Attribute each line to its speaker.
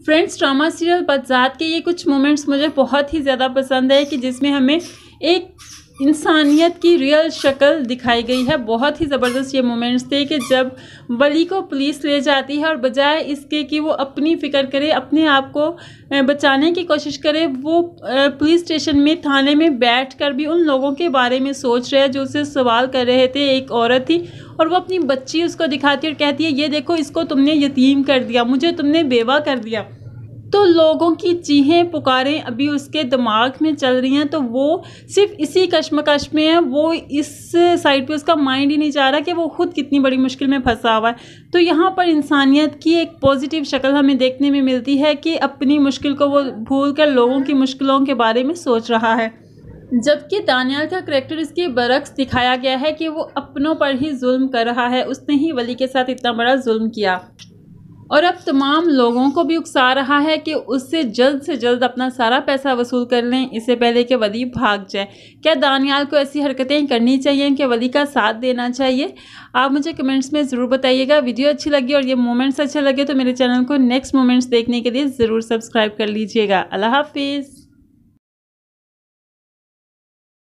Speaker 1: Friends drama serial बदजात के ये कुछ मोमेंट्स मुझे बहुत ही ज़्यादा पसंद है कि जिसमें हमें एक इंसानियत की रियल शक्ल दिखाई गई है। बहुत ही ज़बरदस्त ये मोमेंट्स थे कि जब वली को पुलिस ले जाती है और बजाय इसके कि वो अपनी फ़िक्र करे, अपने आप को बचाने की कोशिश करे, वो पुलिस स्टेशन में, थाने में बैठ कर भी उन लोगों के बारे में सोच रहे हैं जो उसे सवाल कर रहे थे। एक औरत थी और वो अपनी बच्ची उसको दिखाती है और कहती है, ये देखो, इसको तुमने यतीम कर दिया, मुझे तुमने बेवा कर दिया। तो लोगों की चीहें पुकारें, अभी उसके दिमाग में चल रही हैं तो वो सिर्फ़ इसी कश्मकश में है, वो इस साइड पे उसका माइंड ही नहीं जा रहा कि वो खुद कितनी बड़ी मुश्किल में फंसा हुआ है। तो यहाँ पर इंसानियत की एक पॉजिटिव शक्ल हमें देखने में मिलती है कि अपनी मुश्किल को वो भूल कर लोगों की मुश्किलों के बारे में सोच रहा है। जबकि दानियाल का करेक्टर इसके बरक्स दिखाया गया है कि वो अपनों पर ही जुल्म कर रहा है, उसने ही वली के साथ इतना बड़ा जुल्म किया। और अब तमाम लोगों को भी उकसा रहा है कि उससे जल्द से जल्द अपना सारा पैसा वसूल कर लें, इससे पहले कि वली भाग जाए। क्या दानियाल को ऐसी हरकतें करनी चाहिए कि वली का साथ देना चाहिए? आप मुझे कमेंट्स में ज़रूर बताइएगा। वीडियो अच्छी लगी और ये मोमेंट्स अच्छे लगे तो मेरे चैनल को नेक्स्ट मोमेंट्स देखने के लिए ज़रूर सब्सक्राइब कर लीजिएगा। अल्लाह हाफिज़।